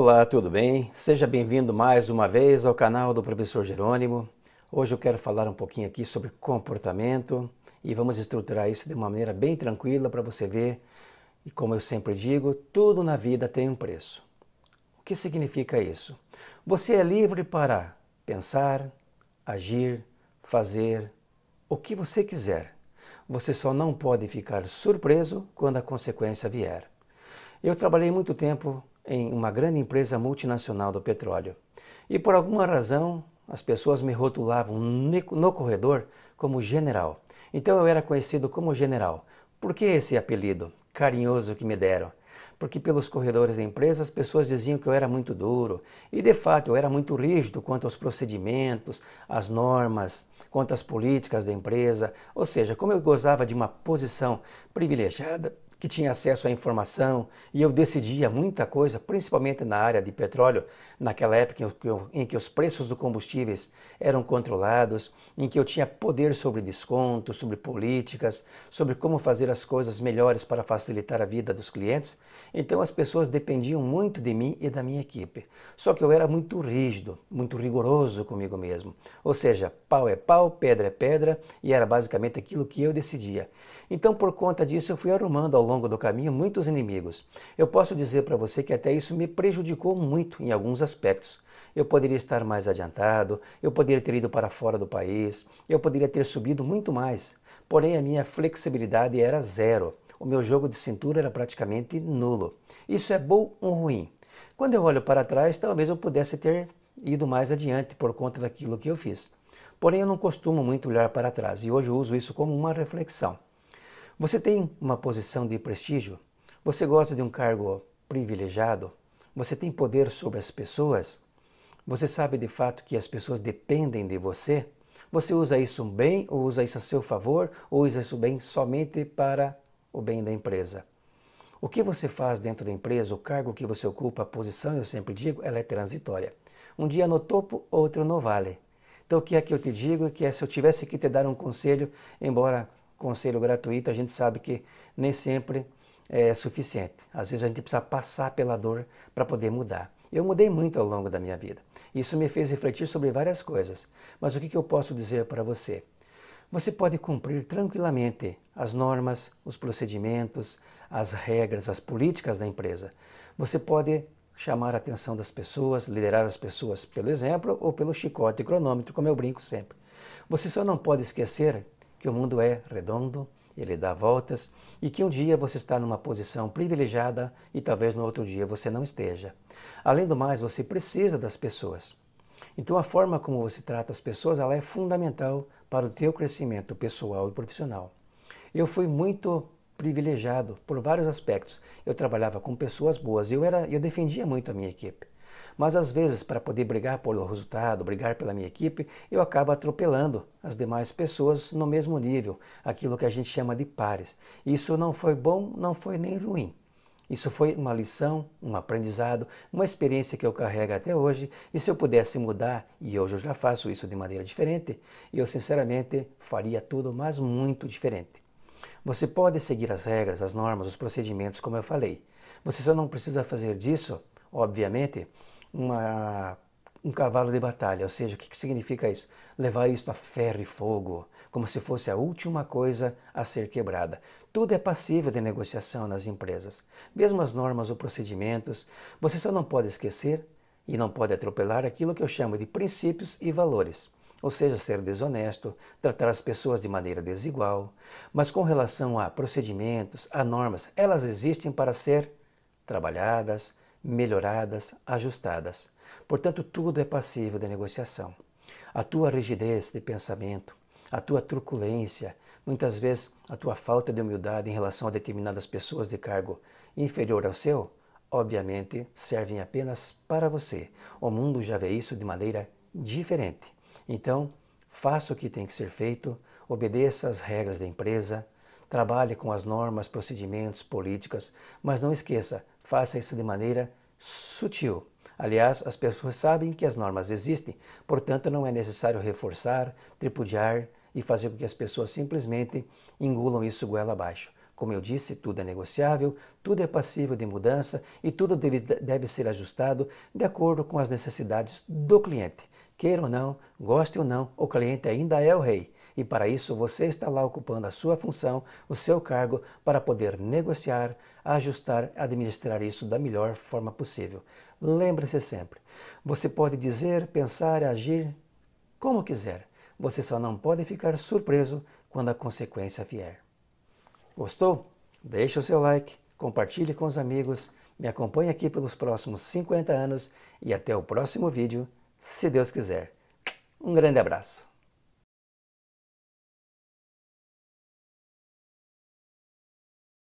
Olá, tudo bem? Seja bem-vindo mais uma vez ao canal do Professor Jerônimo. Hoje eu quero falar um pouquinho aqui sobre comportamento e vamos estruturar isso de uma maneira bem tranquila para você ver. E como eu sempre digo, tudo na vida tem um preço. O que significa isso? Você é livre para pensar, agir, fazer o que você quiser. Você só não pode ficar surpreso quando a consequência vier. Eu trabalhei muito tempo em uma grande empresa multinacional do petróleo. E por alguma razão, as pessoas me rotulavam no corredor como general. Então eu era conhecido como general. Por que esse apelido carinhoso que me deram? Porque pelos corredores da empresa as pessoas diziam que eu era muito duro. E de fato eu era muito rígido quanto aos procedimentos, às normas, quanto às políticas da empresa. Ou seja, como eu gozava de uma posição privilegiada, que tinha acesso à informação e eu decidia muita coisa, principalmente na área de petróleo, naquela época em que, eu, em que, os preços dos combustíveis eram controlados, em que eu tinha poder sobre descontos, sobre políticas, sobre como fazer as coisas melhores para facilitar a vida dos clientes. Então as pessoas dependiam muito de mim e da minha equipe. Só que eu era muito rígido, muito rigoroso comigo mesmo. Ou seja, pau é pau, pedra é pedra, e era basicamente aquilo que eu decidia. Então, por conta disso, eu fui arrumando ao longo do caminho muitos inimigos. Eu posso dizer para você que até isso me prejudicou muito em alguns aspectos. Eu poderia estar mais adiantado, eu poderia ter ido para fora do país, eu poderia ter subido muito mais. Porém, a minha flexibilidade era zero. O meu jogo de cintura era praticamente nulo. Isso é bom ou ruim? Quando eu olho para trás, talvez eu pudesse ter ido mais adiante por conta daquilo que eu fiz. Porém, eu não costumo muito olhar para trás e hoje uso isso como uma reflexão. Você tem uma posição de prestígio? Você gosta de um cargo privilegiado? Você tem poder sobre as pessoas? Você sabe de fato que as pessoas dependem de você? Você usa isso bem ou usa isso a seu favor ou usa isso bem somente para o bem da empresa? O que você faz dentro da empresa, o cargo que você ocupa, a posição, eu sempre digo, ela é transitória. Um dia no topo, outro no vale. Então o que é que eu te digo? Que é se eu tivesse que te dar um conselho, embora conselho gratuito, a gente sabe que nem sempre é suficiente. Às vezes a gente precisa passar pela dor para poder mudar. Eu mudei muito ao longo da minha vida. Isso me fez refletir sobre várias coisas. Mas o que, eu posso dizer para você? Você pode cumprir tranquilamente as normas, os procedimentos, as regras, as políticas da empresa. Você pode chamar a atenção das pessoas, liderar as pessoas pelo exemplo ou pelo chicote cronômetro, como eu brinco sempre. Você só não pode esquecer que o mundo é redondo, ele dá voltas e que um dia você está numa posição privilegiada e talvez no outro dia você não esteja. Além do mais, você precisa das pessoas. Então a forma como você trata as pessoas ela é fundamental para o teu crescimento pessoal e profissional. Eu fui muito privilegiado por vários aspectos. Eu trabalhava com pessoas boas, eu era, eu defendia muito a minha equipe. Mas às vezes, para poder brigar pelo resultado, brigar pela minha equipe, eu acabo atropelando as demais pessoas no mesmo nível, aquilo que a gente chama de pares. Isso não foi bom, não foi nem ruim. Isso foi uma lição, um aprendizado, uma experiência que eu carrego até hoje. E se eu pudesse mudar, e hoje eu já faço isso de maneira diferente, eu sinceramente faria tudo, mas muito diferente. Você pode seguir as regras, as normas, os procedimentos, como eu falei. Você só não precisa fazer disso, obviamente, uma, um cavalo de batalha. Ou seja, o que, significa isso? Levar isso a ferro e fogo, como se fosse a última coisa a ser quebrada. Tudo é passível de negociação nas empresas. Mesmo as normas ou procedimentos, você só não pode esquecer e não pode atropelar aquilo que eu chamo de princípios e valores. Ou seja, ser desonesto, tratar as pessoas de maneira desigual. Mas com relação a procedimentos, a normas, elas existem para ser trabalhadas, melhoradas, ajustadas. Portanto, tudo é passível de negociação. A tua rigidez de pensamento, a tua truculência, muitas vezes a tua falta de humildade em relação a determinadas pessoas de cargo inferior ao seu, obviamente servem apenas para você. O mundo já vê isso de maneira diferente. Então, faça o que tem que ser feito, obedeça às regras da empresa, trabalhe com as normas, procedimentos, políticas, mas não esqueça, faça isso de maneira sutil. Aliás, as pessoas sabem que as normas existem, portanto, não é necessário reforçar, tripudiar e fazer com que as pessoas simplesmente engulam isso goela abaixo. Como eu disse, tudo é negociável, tudo é passível de mudança e tudo deve, deve ser ajustado de acordo com as necessidades do cliente. Queira ou não, goste ou não, o cliente ainda é o rei. E para isso você está lá ocupando a sua função, o seu cargo, para poder negociar, ajustar, administrar isso da melhor forma possível. Lembre-se sempre: você pode dizer, pensar, agir como quiser. Você só não pode ficar surpreso quando a consequência vier. Gostou? Deixe o seu like, compartilhe com os amigos, me acompanhe aqui pelos próximos 50 anos e até o próximo vídeo, se Deus quiser. Um grande abraço.